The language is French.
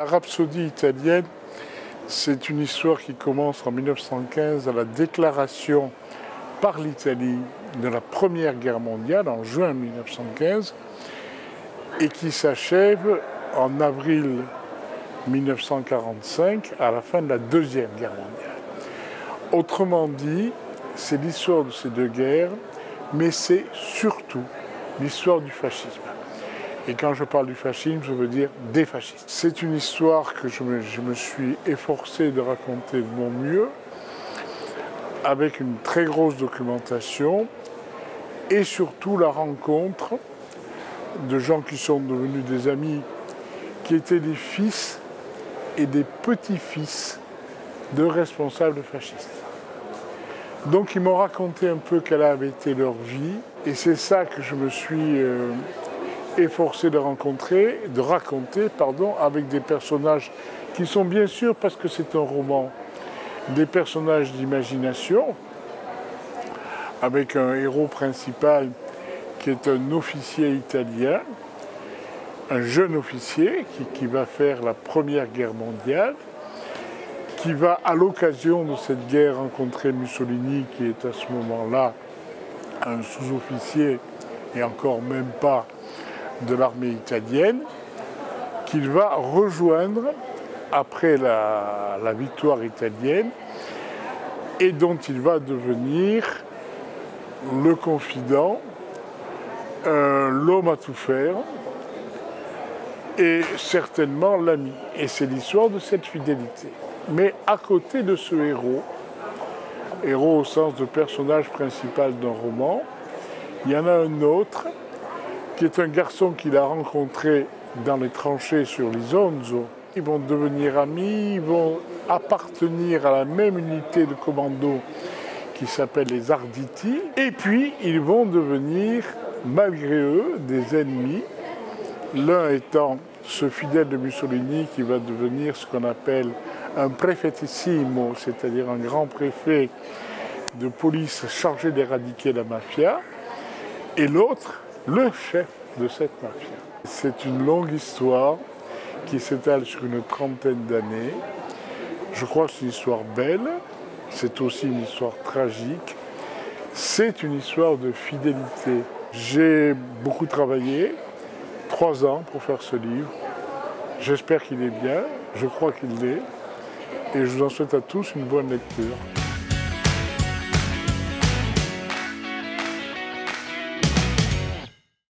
La rhapsodie italienne, c'est une histoire qui commence en 1915 à la déclaration par l'Italie de la Première Guerre mondiale en juin 1915 et qui s'achève en avril 1945 à la fin de la Deuxième Guerre mondiale. Autrement dit, c'est l'histoire de ces deux guerres, mais c'est surtout l'histoire du fascisme. Et quand je parle du fascisme, je veux dire des fascistes. C'est une histoire que je me, suis efforcé de raconter de mon mieux, avec une très grosse documentation, et surtout la rencontre de gens qui sont devenus des amis, qui étaient des fils et des petits-fils de responsables fascistes. Donc ils m'ont raconté un peu quelle avait été leur vie, et c'est ça que je me suis euh, efforcé de rencontrer, de raconter, pardon, avec des personnages qui sont bien sûr, parce que c'est un roman, des personnages d'imagination, avec un héros principal qui est un officier italien, un jeune officier qui, qui va faire la Première Guerre mondiale, qui va à l'occasion de cette guerre rencontrer Mussolini, qui est à ce moment-là un sous-officier et encore même pas de l'armée italienne qu'il va rejoindre après la, victoire italienne et dont il va devenir le confident, euh, l'homme à tout faire et certainement l'ami. Et c'est l'histoire de cette fidélité. Mais à côté de ce héros, héros au sens de personnage principal d'un roman, il y en a un autre qui est un garçon qu'il a rencontré dans les tranchées sur l'Isonzo. Ils vont devenir amis, ils vont appartenir à la même unité de commando qui s'appelle les Arditi, et puis ils vont devenir, malgré eux, des ennemis, l'un étant ce fidèle de Mussolini qui va devenir ce qu'on appelle un prefettissimo, c'est-à-dire un grand préfet de police chargé d'éradiquer la mafia, et l'autre, le chef de cette mafia. C'est une longue histoire qui s'étale sur une trentaine d'années. Je crois que c'est une histoire belle, c'est aussi une histoire tragique, c'est une histoire de fidélité. J'ai beaucoup travaillé, trois ans pour faire ce livre. J'espère qu'il est bien, je crois qu'il l'est, et je vous en souhaite à tous une bonne lecture.